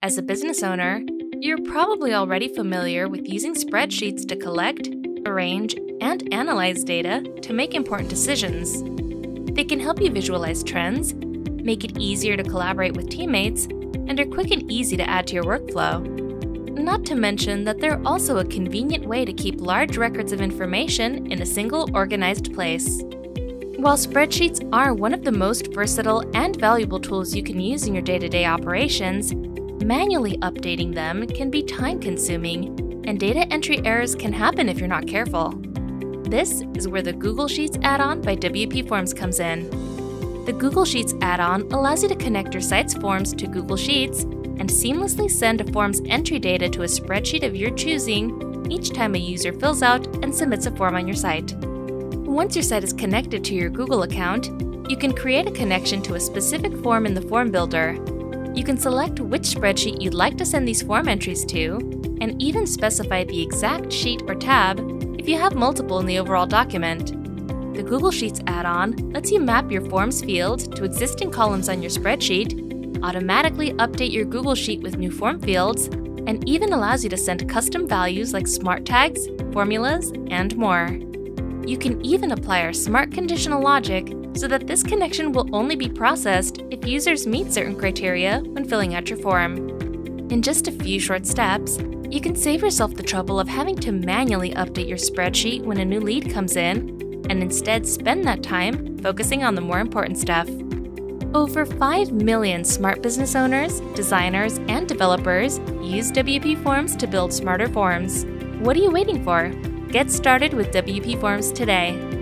As a business owner, you're probably already familiar with using spreadsheets to collect, arrange, and analyze data to make important decisions. They can help you visualize trends, make it easier to collaborate with teammates, and are quick and easy to add to your workflow. Not to mention that they're also a convenient way to keep large records of information in a single organized place. While spreadsheets are one of the most versatile and valuable tools you can use in your day to day operations, manually updating them can be time consuming, and data entry errors can happen if you're not careful. This is where the Google Sheets add on by WP Forms comes in. The Google Sheets add on allows you to connect your site's forms to Google Sheets and seamlessly send a form's entry data to a spreadsheet of your choosing each time a user fills out and submits a form on your site. Once your site is connected to your Google account, you can create a connection to a specific form in the Form Builder. You can select which spreadsheet you'd like to send these form entries to, and even specify the exact sheet or tab if you have multiple in the overall document. The Google Sheets add-on lets you map your Forms field to existing columns on your spreadsheet, automatically update your Google Sheet with new form fields, and even allows you to send custom values like smart tags, formulas, and more. You can even apply our smart conditional logic so that this connection will only be processed if users meet certain criteria when filling out your form. In just a few short steps, you can save yourself the trouble of having to manually update your spreadsheet when a new lead comes in and instead spend that time focusing on the more important stuff. Over 5 million smart business owners, designers, and developers use WP Forms to build smarter forms. What are you waiting for? Get started with WP Forms today.